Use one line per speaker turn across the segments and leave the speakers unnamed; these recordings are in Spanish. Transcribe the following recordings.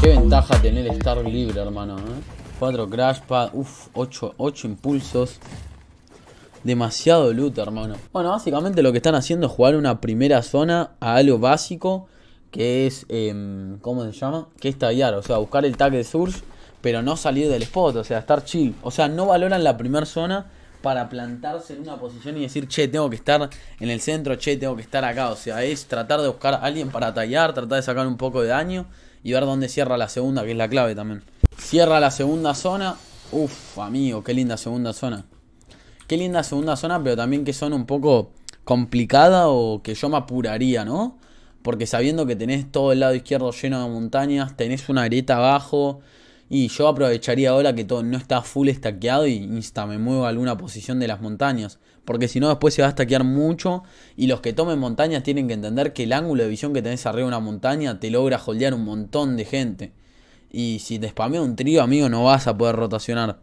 Qué ventaja tener estar libre, hermano. ¿eh? 4 crash pad, uff, 8, 8 impulsos. Demasiado loot, hermano. Bueno, básicamente lo que están haciendo es jugar una primera zona a algo básico. Que es, eh, ¿cómo se llama? Que es tallar, o sea, buscar el tag de Surge. Pero no salir del spot, o sea, estar chill. O sea, no valoran la primera zona para plantarse en una posición y decir, che, tengo que estar en el centro, che, tengo que estar acá. O sea, es tratar de buscar a alguien para tallar, tratar de sacar un poco de daño y ver dónde cierra la segunda, que es la clave también. Cierra la segunda zona. Uff, amigo, qué linda segunda zona. Qué linda segunda zona, pero también que son un poco complicada o que yo me apuraría, ¿no? Porque sabiendo que tenés todo el lado izquierdo lleno de montañas, tenés una grieta abajo. Y yo aprovecharía ahora que todo no está full estaqueado y insta me muevo a alguna posición de las montañas. Porque si no después se va a estaquear mucho y los que tomen montañas tienen que entender que el ángulo de visión que tenés arriba de una montaña te logra holdear un montón de gente. Y si te spamea un trío, amigo, no vas a poder rotacionar.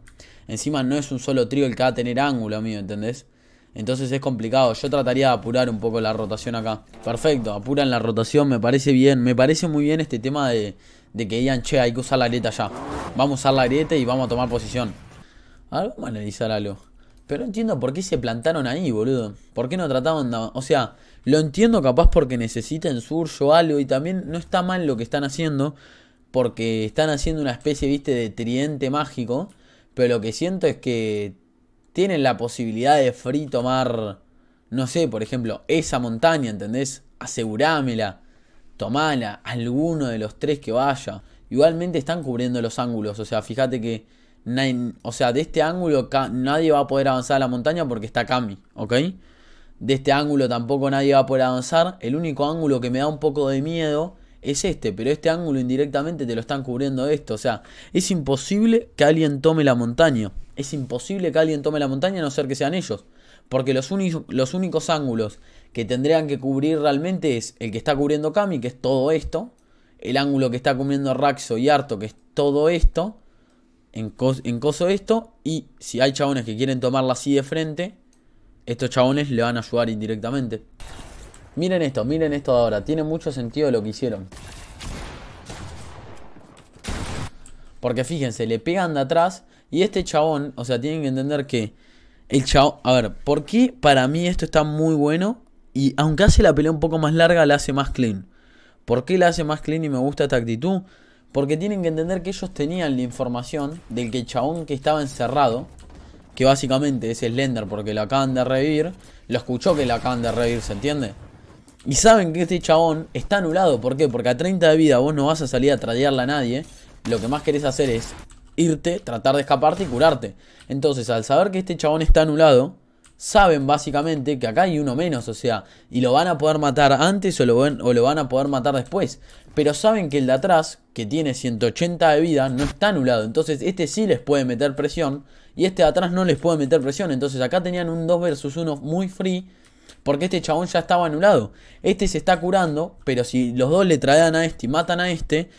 Encima no es un solo trío el que va a tener ángulo, amigo, ¿entendés? Entonces es complicado. Yo trataría de apurar un poco la rotación acá. Perfecto, apuran la rotación, me parece bien. Me parece muy bien este tema de, de que digan, che, hay que usar la grieta ya. Vamos a usar la grieta y vamos a tomar posición. A ver, vamos a analizar algo. Pero no entiendo por qué se plantaron ahí, boludo. ¿Por qué no trataban de... O sea, lo entiendo capaz porque necesiten surge o algo. Y también no está mal lo que están haciendo. Porque están haciendo una especie, viste, de tridente mágico. Pero lo que siento es que tienen la posibilidad de free tomar, no sé, por ejemplo, esa montaña, ¿entendés? Asegurámela, tomala, alguno de los tres que vaya. Igualmente están cubriendo los ángulos, o sea, fíjate que, o sea, de este ángulo nadie va a poder avanzar a la montaña porque está Kami, ¿ok? De este ángulo tampoco nadie va a poder avanzar. El único ángulo que me da un poco de miedo es este, pero este ángulo indirectamente te lo están cubriendo esto. O sea, es imposible que alguien tome la montaña. Es imposible que alguien tome la montaña a no ser que sean ellos. Porque los, los únicos ángulos que tendrían que cubrir realmente es el que está cubriendo Kami, que es todo esto. El ángulo que está cubriendo Raxo y Arto, que es todo esto. En, coso esto. Y si hay chabones que quieren tomarla así de frente, estos chabones le van a ayudar indirectamente. Miren esto, miren esto ahora. Tiene mucho sentido lo que hicieron. Porque fíjense, le pegan de atrás. Y este chabón, o sea, tienen que entender que el chabón... A ver, ¿por qué para mí esto está muy bueno? Y aunque hace la pelea un poco más larga, la hace más clean. ¿Por qué la hace más clean y me gusta esta actitud? Porque tienen que entender que ellos tenían la información del que el chabón que estaba encerrado, que básicamente es Slender porque lo acaban de revivir, lo escuchó que lo acaban de revivir, ¿se entiende? Y saben que este chabón está anulado. ¿Por qué? Porque a 30 de vida vos no vas a salir a tradearla a nadie. Lo que más querés hacer es irte, tratar de escaparte y curarte. Entonces, al saber que este chabón está anulado, saben básicamente que acá hay uno menos. O sea, y lo van a poder matar antes o lo, o lo van a poder matar después. Pero saben que el de atrás, que tiene 180 de vida, no está anulado. Entonces, este sí les puede meter presión. Y este de atrás no les puede meter presión. Entonces, acá tenían un 2 versus 1 muy free porque este chabón ya estaba anulado. Este se está curando, pero si los dos le traen a este y matan a este,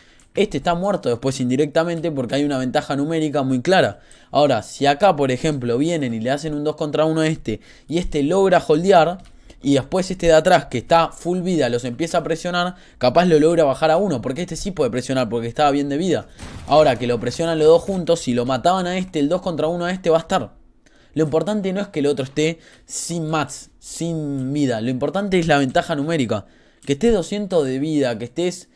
este está muerto después indirectamente porque hay una ventaja numérica muy clara. Ahora, si acá, por ejemplo, vienen y le hacen un 2 contra 1 a este y este logra holdear, y después este de atrás que está full vida los empieza a presionar, capaz lo logra bajar a uno, porque este sí puede presionar porque estaba bien de vida. Ahora que lo presionan los dos juntos, si lo mataban a este, el 2 contra 1 a este va a estar. Lo importante no es que el otro esté sin mats, sin vida. Lo importante es la ventaja numérica. Que estés 200 de vida, que estés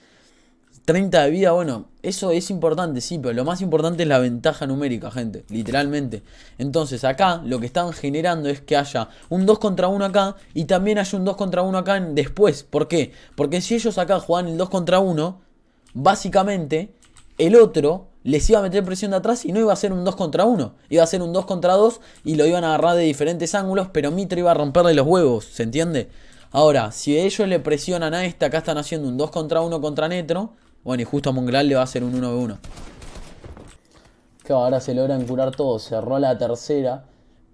30 de vida, bueno, eso es importante, sí, pero lo más importante es la ventaja numérica, gente, literalmente. Entonces acá lo que están generando es que haya un 2 contra 1 acá y también haya un 2 contra 1 acá después. ¿Por qué? Porque si ellos acá juegan el 2 contra 1, básicamente el otro les iba a meter presión de atrás y no iba a ser un 2 contra 1. Iba a ser un 2 contra 2 y lo iban a agarrar de diferentes ángulos, pero Mitra iba a romperle los huevos, ¿se entiende? Ahora, si ellos le presionan a esta, acá están haciendo un 2 contra 1 contra Netro. Bueno, y justo a Mongral le va a hacer un 1 v 1. Claro, ahora se logran curar todo. Cerró la tercera.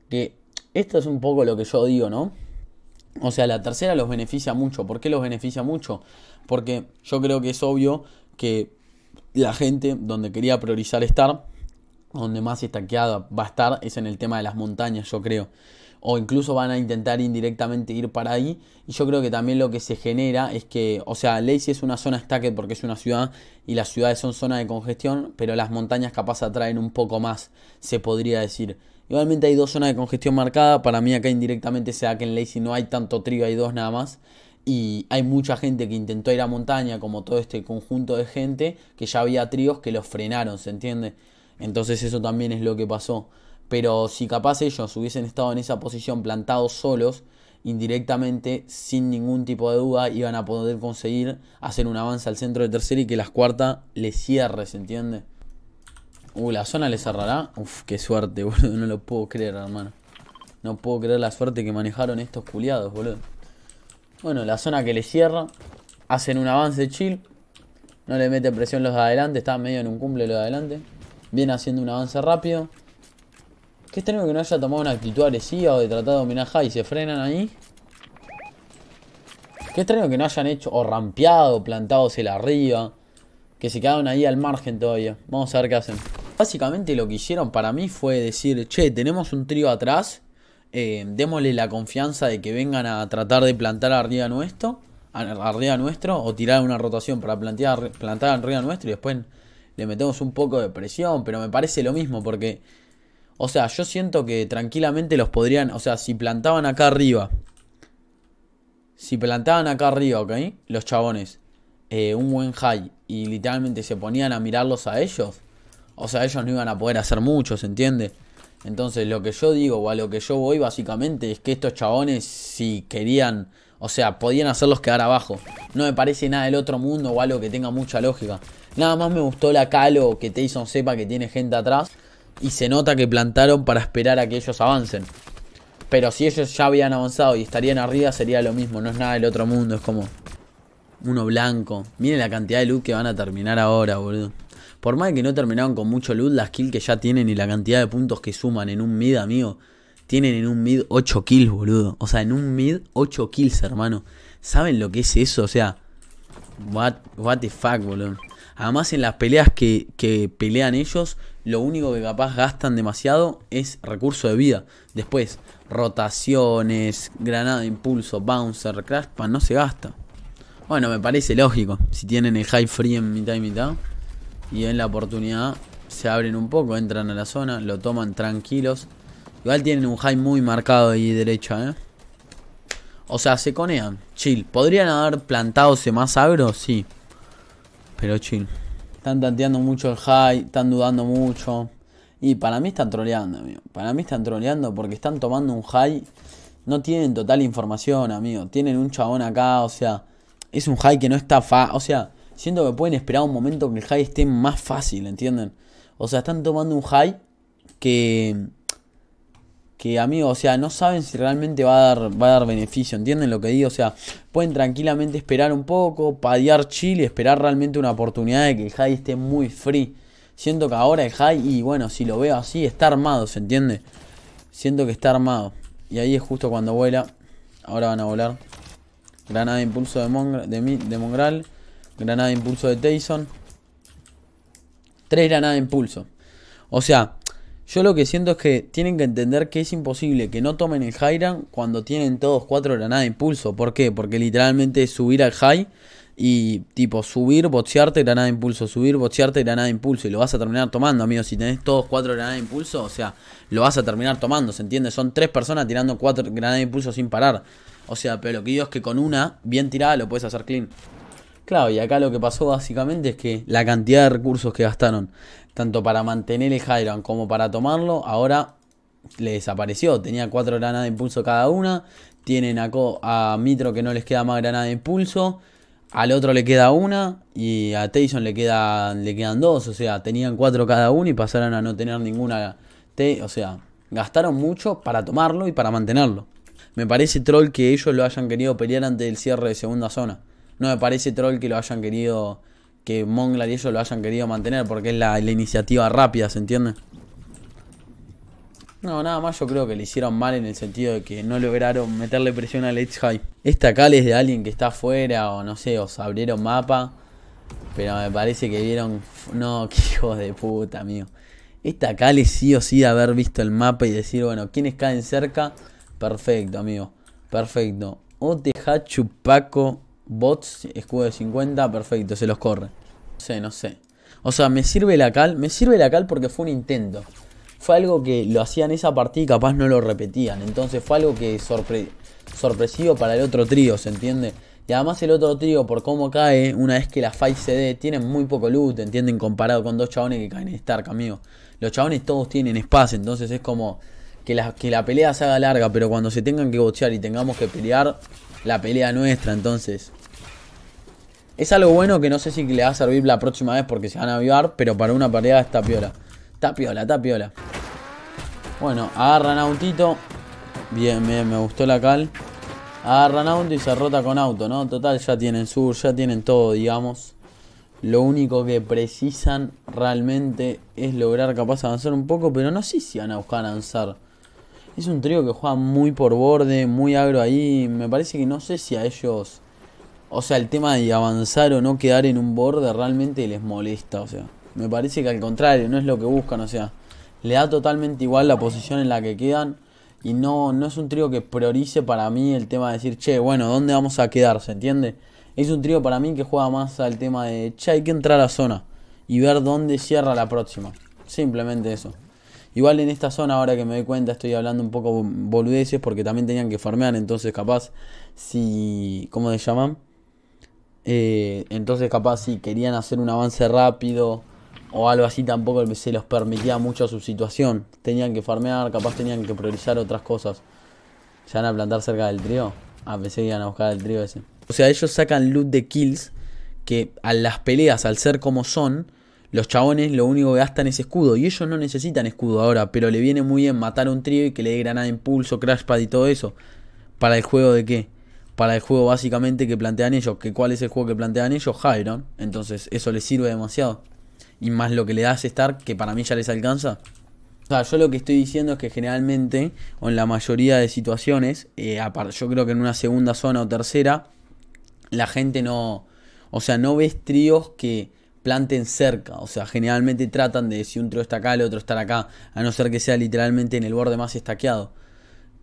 Que esto es un poco lo que yo digo, ¿no? O sea, la tercera los beneficia mucho. ¿Por qué los beneficia mucho? Porque yo creo que es obvio que la gente donde quería priorizar estar, donde más estaqueada va a estar, es en el tema de las montañas, yo creo. O incluso van a intentar indirectamente ir para ahí. Y yo creo que también lo que se genera es que, o sea, Lacey es una zona stacked porque es una ciudad y las ciudades son zonas de congestión, pero las montañas capaz atraen un poco más, se podría decir. Igualmente hay dos zonas de congestión marcadas, para mí acá indirectamente se da que en Lacey no hay tanto trío, hay dos nada más. Y hay mucha gente que intentó ir a montaña, como todo este conjunto de gente, que ya había tríos que los frenaron, ¿se entiende? Entonces eso también es lo que pasó. Pero si capaz ellos hubiesen estado en esa posición plantados solos, indirectamente, sin ningún tipo de duda, iban a poder conseguir hacer un avance al centro de tercera y que las cuartas le cierre, ¿se entiende? Uh, la zona le cerrará. Uf, qué suerte, boludo. No lo puedo creer, hermano. No puedo creer la suerte que manejaron estos culiados, boludo. Bueno, la zona que le cierra. Hacen un avance chill. No le mete presión los de adelante. Está medio en un cumple los de adelante. Viene haciendo un avance rápido. Qué extraño que no haya tomado una actitud agresiva o de tratar de dominar high y se frenan ahí. Qué extraño que no hayan hecho o rampeado, plantados el arriba. Que se quedaron ahí al margen todavía. Vamos a ver qué hacen. Básicamente lo que hicieron para mí fue decir, che, tenemos un trío atrás. Eh, démosle la confianza de que vengan a tratar de plantar arriba nuestro. Arriba nuestro. O tirar una rotación para plantear, plantar arriba nuestro. Y después le metemos un poco de presión. Pero me parece lo mismo porque o sea, yo siento que tranquilamente los podrían. O sea, si plantaban acá arriba. Si plantaban acá arriba, ¿ok? Los chabones. Eh, un buen high. Y literalmente se ponían a mirarlos a ellos. O sea, ellos no iban a poder hacer mucho, ¿se entiende? Entonces, lo que yo digo, o a lo que yo voy básicamente, es que estos chabones, si querían. O sea, podían hacerlos quedar abajo. No me parece nada del otro mundo o algo que tenga mucha lógica. Nada más me gustó la calo que Tyson sepa que tiene gente atrás y se nota que plantaron para esperar a que ellos avancen. Pero si ellos ya habían avanzado y estarían arriba sería lo mismo, no es nada del otro mundo, es como uno blanco. Miren la cantidad de loot que van a terminar ahora, boludo. Por más que no terminaron con mucho loot, las kills que ya tienen y la cantidad de puntos que suman en un mid, amigo, tienen en un mid 8 kills, boludo. O sea, en un mid 8 kills, hermano. ¿Saben lo que es eso? O sea, what, the fuck, boludo. Además, en las peleas que, que pelean ellos, lo único que capaz gastan demasiado es recurso de vida. Después, rotaciones, granada impulso, bouncer, crash, no se gasta. Bueno, me parece lógico. Si tienen el high free en mitad y mitad y en la oportunidad se abren un poco, entran a la zona, lo toman tranquilos. Igual tienen un high muy marcado ahí derecha, ¿eh? O sea, se conean. Chill. ¿Podrían haber plantado más agro? Sí. Pero chill. Están tanteando mucho el high, están dudando mucho. Y para mí están troleando, amigo. Para mí están troleando porque están tomando un high. No tienen total información, amigo. Tienen un chabón acá, o sea, es un high que no está fa. O sea, siento que pueden esperar un momento que el high esté más fácil, ¿entienden? O sea, están tomando un high que que amigos, o sea, no saben si realmente va a dar, va a dar beneficio, ¿entienden lo que digo? O sea, pueden tranquilamente esperar un poco, padear chill y esperar realmente una oportunidad de que el high esté muy free. Siento que ahora el high, y bueno, si lo veo así, está armado, ¿se entiende? Siento que está armado. Y ahí es justo cuando vuela. Ahora van a volar. Granada de impulso de, de, de Mongral. Granada de impulso de Tyson. Tres granadas de impulso. O sea, yo lo que siento es que tienen que entender que es imposible que no tomen el high cuando tienen todos cuatro granadas de impulso. ¿Por qué? Porque literalmente es subir al high y tipo subir, boxearte, granada de impulso, subir, boxearte, granada de impulso y lo vas a terminar tomando, amigo. Si tenés todos cuatro granadas de impulso, o sea, lo vas a terminar tomando, ¿se entiende? Son tres personas tirando cuatro granadas de impulso sin parar. O sea, pero lo que digo es que con una bien tirada lo puedes hacer clean. Claro, y acá lo que pasó básicamente es que la cantidad de recursos que gastaron tanto para mantener el Hyran como para tomarlo, ahora le desapareció. Tenía cuatro granadas de impulso cada una. Tienen a, a Mitro que no les queda más granada de impulso. Al otro le queda una. Y a Tyson le, queda, le quedan dos. O sea, tenían cuatro cada uno y pasaron a no tener ninguna. O sea, gastaron mucho para tomarlo y para mantenerlo. Me parece troll que ellos lo hayan querido pelear antes del cierre de segunda zona. No me parece troll que lo hayan querido que Monglar y ellos lo hayan querido mantener porque es la, iniciativa rápida, ¿se entiende? No, nada más yo creo que le hicieron mal en el sentido de que no lograron meterle presión al Edge High. Esta cal es de alguien que está afuera o no sé, os abrieron mapa. Pero me parece que vieron... No, qué hijos de puta, amigo. Esta cal es sí o sí de haber visto el mapa y decir, bueno, quienes caen cerca Perfecto, amigo. Perfecto. Oteja Chupaco bots, escudo de 50, perfecto, se los corre. No sé, no sé. O sea, me sirve la cal, me sirve la cal porque fue un intento. Fue algo que lo hacían esa partida y capaz no lo repetían. Entonces fue algo que sorpre sorpresivo para el otro trío, ¿se entiende? Y además el otro trío, por cómo cae, una vez que la fight se dé, tienen muy poco loot, ¿entienden? Comparado con dos chabones que caen en Stark, amigo. Los chabones todos tienen espacio, entonces es como que la, que la pelea se haga larga, pero cuando se tengan que bochear y tengamos que pelear, la pelea nuestra, entonces es algo bueno que no sé si le va a servir la próxima vez porque se van a avivar, pero para una pareja está piola. Está piola, está piola. Bueno, agarran autito. Bien, bien, me gustó la cal. Agarran auto y se rota con auto, ¿no? Total, ya tienen sur, ya tienen todo, digamos. Lo único que precisan realmente es lograr capaz avanzar un poco, pero no sé si van a buscar avanzar. Es un trío que juega muy por borde, muy agro ahí. Me parece que no sé si a ellos o sea, el tema de avanzar o no quedar en un borde realmente les molesta. O sea, me parece que al contrario, no es lo que buscan. O sea, le da totalmente igual la posición en la que quedan. Y no, no es un trío que priorice para mí el tema de decir, che, bueno, ¿dónde vamos a quedar? ¿Se entiende? Es un trío para mí que juega más al tema de, che, hay que entrar a zona y ver dónde cierra la próxima. Simplemente eso. Igual en esta zona, ahora que me doy cuenta, estoy hablando un poco boludeces porque también tenían que farmear. Entonces, capaz, si. ¿Cómo se llaman? Eh, entonces capaz si querían hacer un avance rápido o algo así tampoco se los permitía mucho su situación. Tenían que farmear, capaz tenían que priorizar otras cosas. ¿Se van a plantar cerca del trío? Ah, pensé iban a buscar el trío ese. O sea, ellos sacan loot de kills que a las peleas, al ser como son, los chabones lo único que gastan es escudo. Y ellos no necesitan escudo ahora, pero le viene muy bien matar a un trío y que le dé granada de impulso, crashpad y todo eso. ¿Para el juego de qué? Para el juego básicamente que plantean ellos. Que ¿Cuál es el juego que plantean ellos? Hyron. Entonces eso les sirve demasiado. Y más lo que le das Stark, que para mí ya les alcanza. O sea, yo lo que estoy diciendo es que generalmente, o en la mayoría de situaciones, eh, yo creo que en una segunda zona o tercera, la gente no... O sea, no ves tríos que planten cerca. O sea, generalmente tratan de si un trío está acá, el otro estar acá. A no ser que sea literalmente en el borde más estaqueado.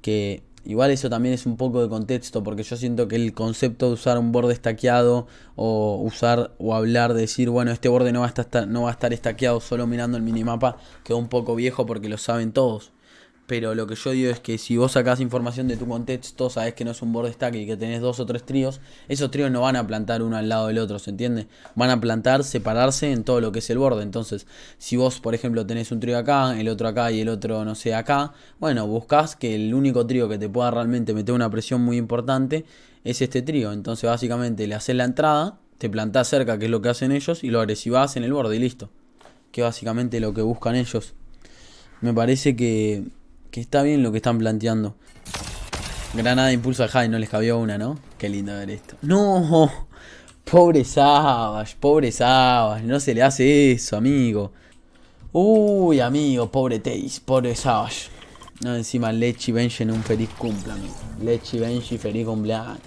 Que Igual eso también es un poco de contexto, porque yo siento que el concepto de usar un borde estaqueado o usar o hablar de decir, bueno, este borde no va a estar, no va a estar estaqueado solo mirando el minimapa, quedó un poco viejo porque lo saben todos. Pero lo que yo digo es que si vos sacás información de tu contexto, sabes que no es un borde stack y que tenés dos o tres tríos, esos tríos no van a plantar uno al lado del otro, ¿se entiende? Van a plantar, separarse en todo lo que es el borde. Entonces, si vos, por ejemplo, tenés un trío acá, el otro acá y el otro, no sé, acá, bueno, buscás que el único trío que te pueda realmente meter una presión muy importante es este trío. Entonces, básicamente, le haces la entrada, te plantás cerca, que es lo que hacen ellos, y lo agresivás en el borde y listo. Que básicamente lo que buscan ellos. Me parece que que está bien lo que están planteando. Granada de impulso al high, no les cabió una, ¿no? Qué lindo ver esto. No, pobre Savage, pobre Savage, no se le hace eso, amigo. Uy, amigo, pobre Taze, pobre Savage. No, encima Lechi Benji en un feliz cumpleaños. Lechi Benji, feliz cumpleaños.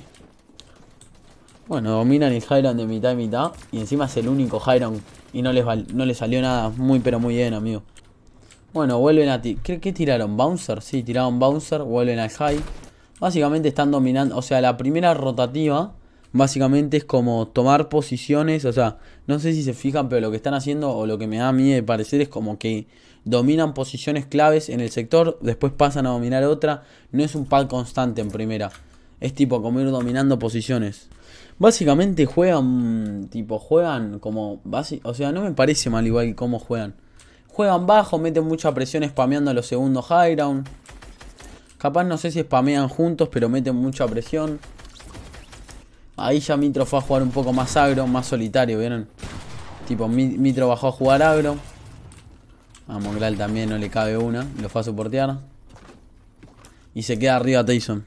Bueno, dominan el Highland de mitad y mitad. Y encima es el único Highland. Y no les, no les salió nada. Muy, pero muy bien, amigo. Bueno, vuelven a. ¿Qué, ¿Qué, tiraron? ¿Bouncer? Sí, tiraron Bouncer, vuelven al high. Básicamente están dominando. O sea, la primera rotativa. Básicamente es como tomar posiciones. O sea, no sé si se fijan, pero lo que están haciendo, o lo que me da a mí de parecer, es como que dominan posiciones claves en el sector. Después pasan a dominar otra. No es un pad constante en primera. Es tipo como ir dominando posiciones. Básicamente juegan. Tipo, juegan como. O sea, no me parece mal igual cómo juegan. Juegan bajo, meten mucha presión spameando a los segundos high ground. Capaz no sé si spamean juntos, pero meten mucha presión. Ahí ya Mitro fue a jugar un poco más agro, más solitario, ¿vieron? Tipo, Mitro bajó a jugar agro. A Mongral también no le cabe una, lo fue a soportear. Y se queda arriba Tyson.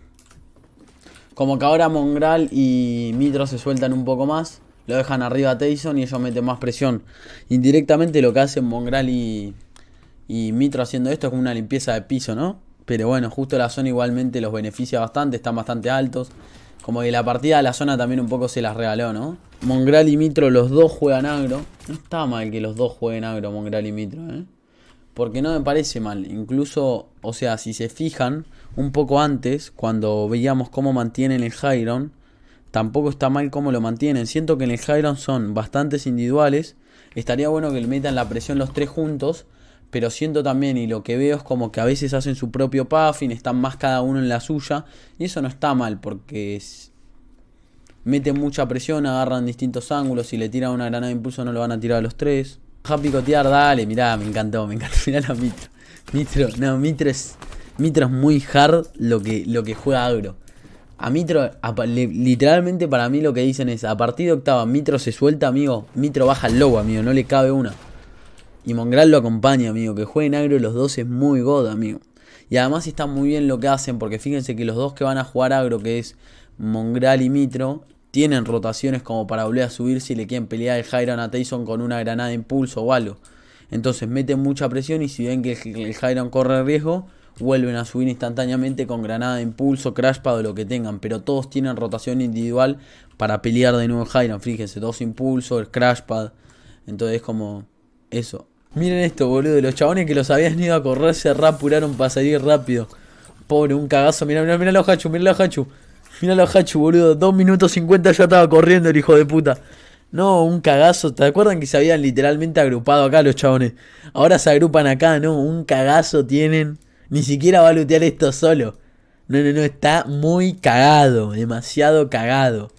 Como que ahora Mongral y Mitro se sueltan un poco más. Lo dejan arriba a Tyson y ellos meten más presión. Indirectamente lo que hacen Mongral y, Mitro haciendo esto es como una limpieza de piso, ¿no? Pero bueno, justo la zona igualmente los beneficia bastante, están bastante altos. Como que la partida de la zona también un poco se las regaló, ¿no? Mongral y Mitro los dos juegan agro. No está mal que los dos jueguen agro, Mongral y Mitro, ¿eh? Porque no me parece mal. Incluso, o sea, si se fijan, un poco antes, cuando veíamos cómo mantienen el Hyron, tampoco está mal cómo lo mantienen. Siento que en el Hyron son bastantes individuales. Estaría bueno que le metan la presión los tres juntos. Pero siento también, y lo que veo es como que a veces hacen su propio puffing, están más cada uno en la suya. Y eso no está mal, porque meten mucha presión, agarran distintos ángulos. Si le tiran una granada de impulso, no lo van a tirar a los tres. Deja picotear, dale, mirá, me encantó, me encantó. Mirá la Mitro. Mitro, no, Mitro es, Mitro es muy hard lo que, lo que juega agro. A Mitro, literalmente para mí lo que dicen es, a partir de octava, Mitro se suelta, amigo, Mitro baja el lobo, amigo, no le cabe una. Y Mongral lo acompaña, amigo, que jueguen agro los dos es muy god, amigo. Y además está muy bien lo que hacen, porque fíjense que los dos que van a jugar agro, que es Mongral y Mitro, tienen rotaciones como para volver a subir si le quieren pelear el Jairon a Tyson con una granada de impulso o algo. Entonces meten mucha presión y si ven que el, el corre riesgo, vuelven a subir instantáneamente con granada de impulso, crashpad o lo que tengan. Pero todos tienen rotación individual para pelear de nuevo el Fíjense, dos impulsos, crashpad. Entonces es como eso. Miren esto, boludo. Los chabones que los habían ido a correr se rapuraron para salir rápido. Pobre, un cagazo. Mira, mira, mira los Hachu, mira los Hachu. Mira los Hachu, boludo. 2 minutos 50 ya estaba corriendo el hijo de puta. No, un cagazo. ¿Te acuerdan que se habían literalmente agrupado acá los chabones? Ahora se agrupan acá, ¿no? Un cagazo tienen. Ni siquiera va a lutear esto solo. No, no, no, está muy cagado. Demasiado cagado.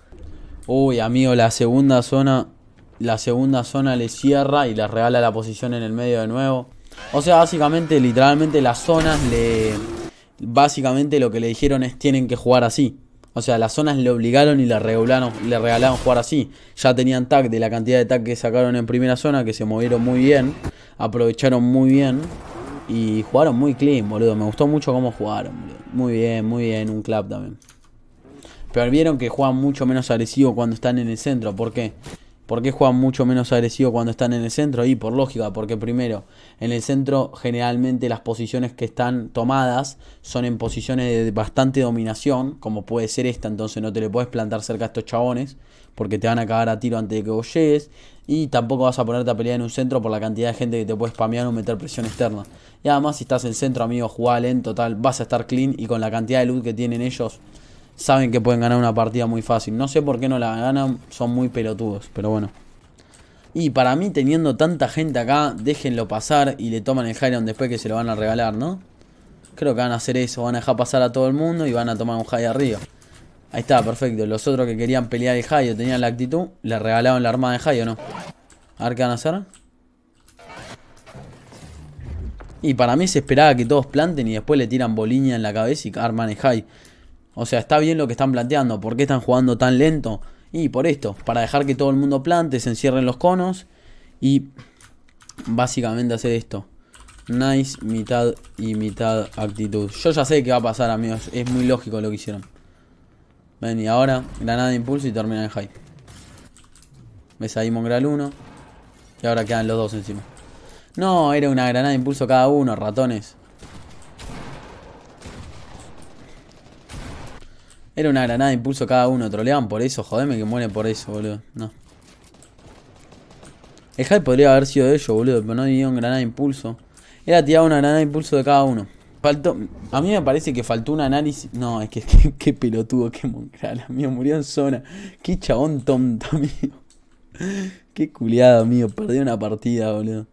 Uy, amigo, la segunda zona. La segunda zona le cierra y le regala la posición en el medio de nuevo. O sea, básicamente, literalmente las zonas le. Básicamente lo que le dijeron es tienen que jugar así. O sea, las zonas le obligaron y le regalaron, le regalaron jugar así. Ya tenían tag de la cantidad de tag que sacaron en primera zona, que se movieron muy bien, aprovecharon muy bien y jugaron muy clean, boludo. Me gustó mucho cómo jugaron, boludo. Muy bien, muy bien, un club también. Pero vieron que juegan mucho menos agresivo cuando están en el centro. ¿Por qué? ¿Por qué juegan mucho menos agresivo cuando están en el centro? Y por lógica, porque primero, en el centro generalmente las posiciones que están tomadas son en posiciones de bastante dominación, como puede ser esta, entonces no te le puedes plantar cerca a estos chabones, porque te van a cagar a tiro antes de que vos llegues, y tampoco vas a ponerte a pelear en un centro por la cantidad de gente que te puede spamear o meter presión externa. Y además si estás en centro, amigo, jugá lento, tal, vas a estar clean y con la cantidad de loot que tienen ellos, saben que pueden ganar una partida muy fácil. No sé por qué no la ganan, son muy pelotudos, pero bueno. Y para mí, teniendo tanta gente acá, déjenlo pasar y le toman el Hyron después que se lo van a regalar, ¿no? Creo que van a hacer eso, van a dejar pasar a todo el mundo y van a tomar un high arriba. Ahí está, perfecto. Los otros que querían pelear el high o tenían la actitud, le regalaron la armada de high o no. A ver qué van a hacer. Y para mí se esperaba que todos planten y después le tiran boliña en la cabeza y arman el high. O sea, está bien lo que están planteando. ¿Por qué están jugando tan lento? Y por esto, para dejar que todo el mundo plante, se encierren los conos y básicamente hacer esto. Nice, mitad y mitad actitud. Yo ya sé qué va a pasar, amigos. Es muy lógico lo que hicieron. Ven, y ahora, granada de impulso y termina el high. Ves ahí Mongral 1. Y ahora quedan los dos encima. No, era una granada de impulso cada uno, ratones. Era una granada de impulso cada uno. Troleaban por eso. Jodeme que muere por eso, boludo. No. El hype podría haber sido de ellos, boludo. Pero no dieron granada de impulso. Era tirar una granada de impulso de cada uno. Faltó. A mí me parece que faltó un análisis. No, es que qué pelotudo, qué moncal, amigo. Murió en zona. Qué chabón tonto, amigo. Qué culiado, amigo. Perdió una partida, boludo.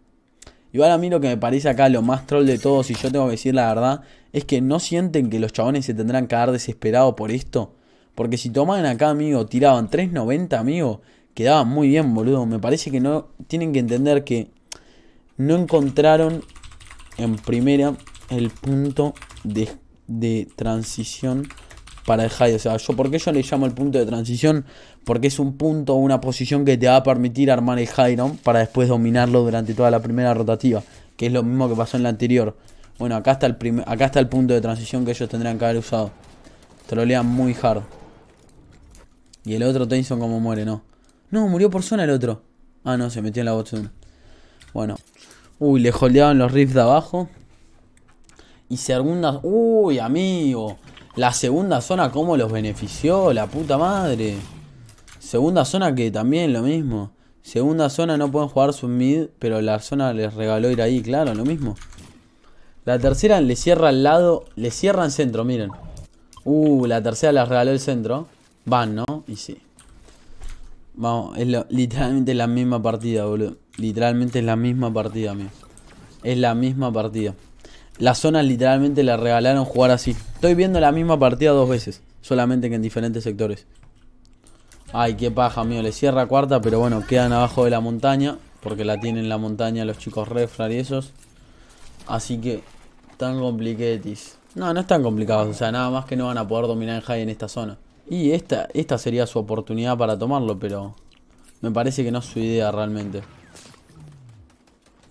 Igual a mí lo que me parece acá lo más troll de todos, y yo tengo que decir la verdad, es que no sienten que los chabones se tendrán que dar desesperados por esto. Porque si tomaban acá, amigo, tiraban 3.90, amigo, quedaban muy bien, boludo. Me parece que no. Tienen que entender que no encontraron en primera el punto de, de transición para el high. O sea, yo, ¿por qué yo le llamo el punto de transición? Porque es un punto o una posición que te va a permitir armar el high para después dominarlo durante toda la primera rotativa. Que es lo mismo que pasó en la anterior. Bueno, acá está el, acá está el punto de transición que ellos tendrían que haber usado. Trolean muy hard. Y el otro Tennyson como muere, no. No, murió por zona el otro. Ah, no, se metió en la bot Bueno. Uy, le holdeaban los riffs de abajo. Y segunda... Uy, amigo. La segunda zona, ¿cómo los benefició? La puta madre. Segunda zona que también lo mismo. Segunda zona no pueden jugar su mid, pero la zona les regaló ir ahí, claro, lo mismo. La tercera le cierra al lado, le cierra en centro, miren. Uh, la tercera la regaló el centro. Van, ¿no? Y sí. Vamos, es literalmente la misma partida, boludo. Literalmente es la misma partida, amigo. Es la misma partida. La zona literalmente le regalaron jugar así. Estoy viendo la misma partida dos veces. Solamente que en diferentes sectores. Ay, qué paja, amigo. Le cierra cuarta, pero bueno, quedan abajo de la montaña. Porque la tienen en la montaña los chicos Refrar y esos. Así que, tan compliquetis. No, no es tan complicado. O sea, nada más que no van a poder dominar en high en esta zona. Y esta, esta sería su oportunidad para tomarlo, pero me parece que no es su idea realmente.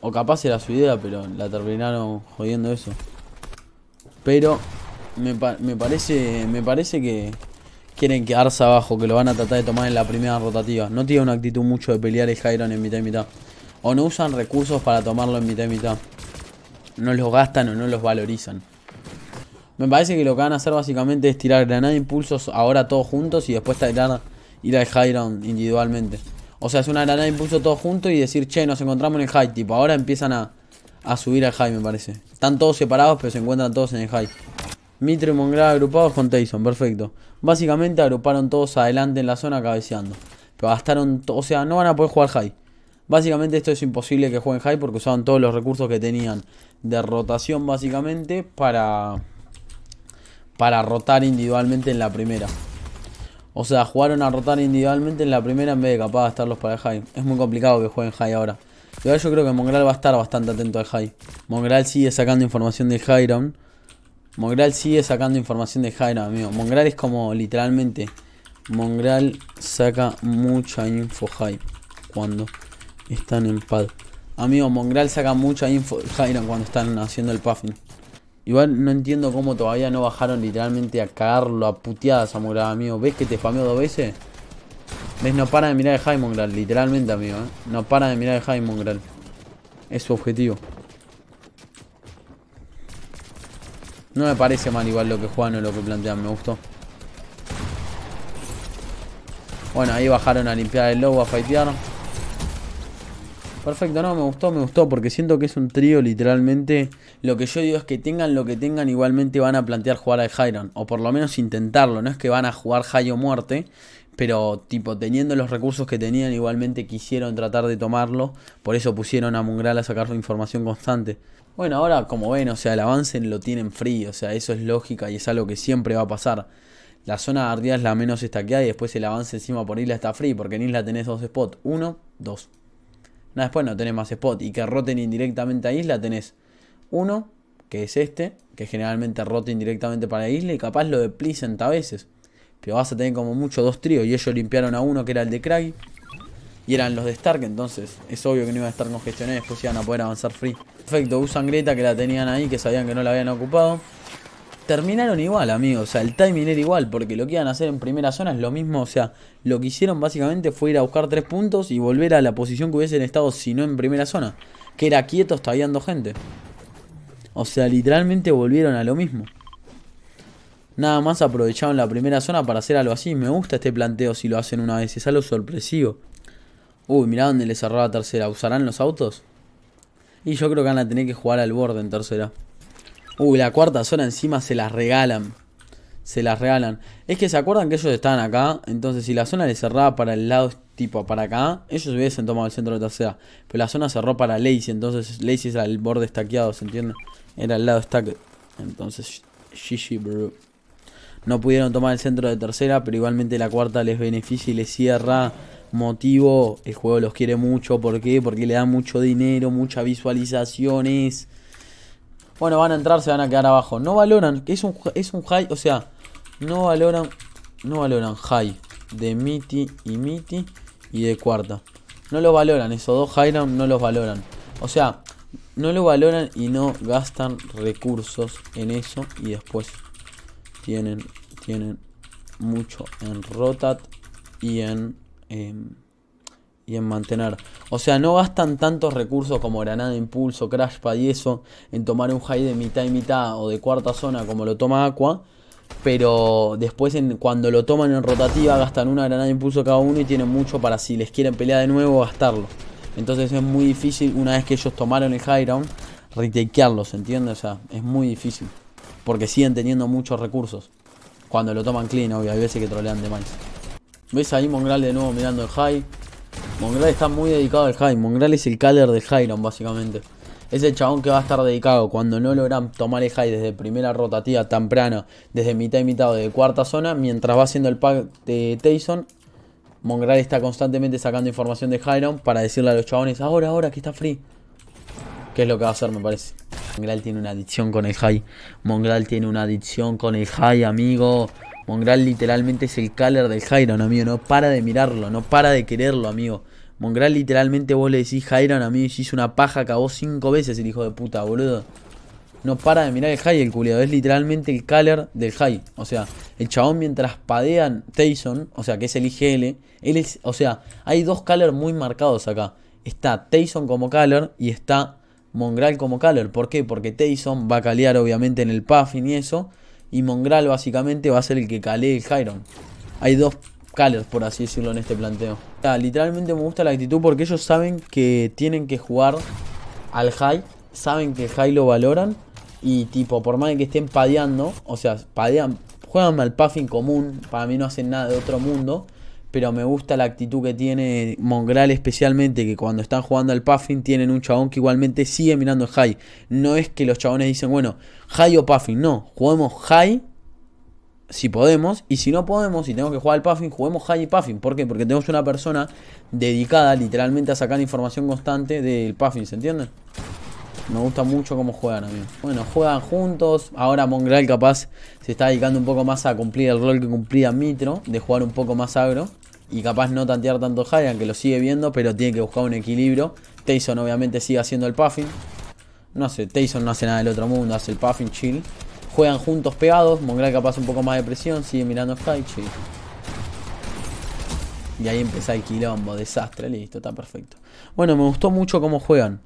O capaz era su idea, pero la terminaron jodiendo eso. Pero me, me, parece me parece que quieren quedarse abajo, que lo van a tratar de tomar en la primera rotativa. No tiene una actitud mucho de pelear el Hyron en mitad y mitad. O no usan recursos para tomarlo en mitad y mitad. No los gastan o no los valorizan. Me parece que lo que van a hacer básicamente es tirar granada de impulsos ahora todos juntos y después tirar, ir al ground individualmente. O sea, es una granada de impulso todos juntos y decir, che, nos encontramos en el high. Tipo, ahora empiezan a, a subir al high, me parece. Están todos separados, pero se encuentran todos en el high. Mitre y Mongrel agrupados con Tyson, perfecto. Básicamente agruparon todos adelante en la zona cabeceando. Pero gastaron, o sea, no van a poder jugar high. Básicamente esto es imposible que jueguen high porque usaban todos los recursos que tenían de rotación básicamente para para rotar individualmente en la primera. O sea, jugaron a rotar individualmente en la primera en vez de capaz de estarlos para el. Es muy complicado que jueguen high ahora. Pero yo creo que Mongral va a estar bastante atento al high. Mongral sigue sacando información de high ground. Mongral sigue sacando información de high amigo. Mongral es como literalmente. Mongral saca mucha info high cuando están en pad. Amigo, Mongral saca mucha info high ground cuando están haciendo el puffing. Igual no entiendo cómo todavía no bajaron literalmente a cagarlo a puteadas a Mongral, amigo. ¿Ves que te spameó dos veces? ¿Ves? No para de mirar el High Mongral, literalmente, amigo. ¿eh? No para de mirar el High Mongral. Es su objetivo. No me parece mal igual lo que juegan o lo que plantean, me gustó. Bueno, ahí bajaron a limpiar el lobo, a fightear. Perfecto, no, me gustó, me gustó, porque siento que es un trío literalmente. Lo que yo digo es que tengan lo que tengan, igualmente van a plantear jugar al Hyron, o por lo menos intentarlo, no es que van a jugar High o muerte, pero tipo teniendo los recursos que tenían, igualmente quisieron tratar de tomarlo, por eso pusieron a Mungral a sacar información constante. Bueno, ahora como ven, o sea, el avance lo tienen frío, o sea, eso es lógica y es algo que siempre va a pasar. La zona de ardía es la menos estaqueada y después el avance encima por isla está free, porque en isla tenés dos spots, uno, dos después no tenés más spot. Y que roten indirectamente a isla tenés uno, que es este, que generalmente rota indirectamente para isla. Y capaz lo de Pleasant a veces. Pero vas a tener como mucho dos tríos. Y ellos limpiaron a uno que era el de Craggy. Y eran los de Stark, entonces es obvio que no iba a estar congestionados. Después iban a poder avanzar free. Perfecto, usan Greta que la tenían ahí, que sabían que no la habían ocupado terminaron igual, amigos. O sea, el timing era igual, porque lo que iban a hacer en primera zona es lo mismo. O sea, lo que hicieron básicamente fue ir a buscar tres puntos y volver a la posición que hubiesen estado si no en primera zona. Que era quieto, estaba viendo gente. O sea, literalmente volvieron a lo mismo. Nada más aprovecharon la primera zona para hacer algo así. Me gusta este planteo si lo hacen una vez. Es algo sorpresivo. Uy, mirá dónde le cerró la tercera. ¿Usarán los autos? Y yo creo que van a tener que jugar al borde en tercera. Uy, la cuarta zona encima se las regalan. Se las regalan. Es que se acuerdan que ellos estaban acá. Entonces, si la zona le cerraba para el lado tipo para acá, ellos hubiesen tomado el centro de tercera. Pero la zona cerró para Lacey. Entonces, Lacey era el borde estaqueado, ¿se entiende? Era el lado stack. Entonces, GG, bro. No pudieron tomar el centro de tercera, pero igualmente la cuarta les beneficia y les cierra. Motivo, el juego los quiere mucho. ¿Por qué? Porque le da mucho dinero, muchas visualizaciones. Bueno, van a entrar, se van a quedar abajo. No valoran, es un, es un high, o sea, no valoran, no valoran high de Miti y Miti y de cuarta. No lo valoran, esos dos high no los valoran. O sea, no lo valoran y no gastan recursos en eso y después tienen, tienen mucho en rotat y en... Em, y en mantener. O sea, no gastan tantos recursos como granada impulso, crashpad y eso en tomar un high de mitad y mitad o de cuarta zona como lo toma Aqua. Pero después en, cuando lo toman en rotativa gastan una granada de impulso cada uno y tienen mucho para si les quieren pelear de nuevo gastarlo. Entonces es muy difícil una vez que ellos tomaron el high ground retakearlos, ¿entiendes? O sea, es muy difícil. Porque siguen teniendo muchos recursos. Cuando lo toman clean, obvio, hay veces que trolean de más. ¿Ves ahí Mongral de nuevo mirando el high? Mongral está muy dedicado al high. Mongral es el caller del Hiron, básicamente. Es el chabón que va a estar dedicado cuando no logran tomar el high desde primera rotativa temprano, desde mitad y mitad o de cuarta zona, mientras va haciendo el pack de Tyson. Mongral está constantemente sacando información de Hiron para decirle a los chabones, ahora, ahora, que está free. Que es lo que va a hacer, me parece. Mongral tiene una adicción con el high. Mongral tiene una adicción con el high, amigo. Mongral literalmente es el caller del Hiron, amigo. No para de mirarlo, no para de quererlo, amigo. Mongral literalmente vos le decís Hiron, amigo, y hizo una paja, acabó cinco veces el hijo de puta, boludo. No para de mirar el high el culiado, es literalmente el caller del high. O sea, el chabón mientras padean Tyson, o sea, que es el IGL, él es, o sea, hay dos callers muy marcados acá. Está Tyson como caller y está Mongral como caller. ¿Por qué? Porque Tyson va a calear obviamente en el puffin y eso. Y Mongral básicamente va a ser el que calee el Hyron. Hay dos callers, por así decirlo, en este planteo. literalmente me gusta la actitud porque ellos saben que tienen que jugar al high. Saben que el high lo valoran. Y tipo, por más que estén padeando, o sea, padean, juegan al puffin común. Para mí no hacen nada de otro mundo pero me gusta la actitud que tiene Mongral especialmente, que cuando están jugando al Puffin tienen un chabón que igualmente sigue mirando el high. No es que los chabones dicen, bueno, high o Puffin, no, juguemos high si podemos, y si no podemos y tenemos que jugar al Puffin, juguemos high y Puffin. ¿Por qué? Porque tenemos una persona dedicada literalmente a sacar información constante del Puffin, ¿se entiende? Me gusta mucho cómo juegan, mí. Bueno, juegan juntos. Ahora Mongral capaz se está dedicando un poco más a cumplir el rol que cumplía Mitro, de jugar un poco más agro. Y capaz no tantear tanto high, aunque lo sigue viendo, pero tiene que buscar un equilibrio. Tyson obviamente sigue haciendo el puffin. No sé, Tyson no hace nada del otro mundo, hace el puffin chill. Juegan juntos pegados, Mongral capaz un poco más de presión, sigue mirando high, chill. Y ahí empieza el quilombo, desastre, listo, está perfecto. Bueno, me gustó mucho cómo juegan.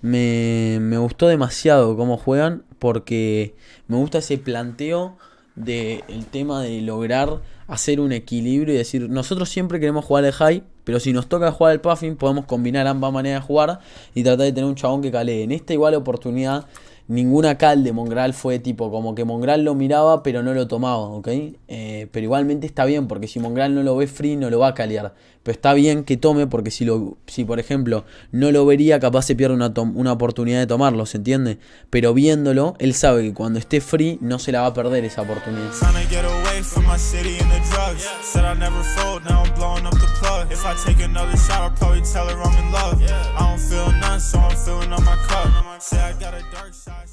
Me, me gustó demasiado cómo juegan porque me gusta ese planteo del el tema de lograr hacer un equilibrio y decir, nosotros siempre queremos jugar el high, pero si nos toca jugar el puffing, podemos combinar ambas maneras de jugar y tratar de tener un chabón que calee. En esta igual oportunidad ninguna cal de Mongral fue tipo como que Mongral lo miraba pero no lo tomaba, ¿ok? Eh, pero igualmente está bien porque si Mongral no lo ve free no lo va a calear. Pero está bien que tome porque si, lo, si por ejemplo no lo vería capaz se pierde una, una oportunidad de tomarlo, ¿se entiende? Pero viéndolo, él sabe que cuando esté free no se la va a perder esa oportunidad.
If I take another shot, I'll probably tell her I'm in love. I don't feel none, so I'm filling up my cup.
Say I got a dark side.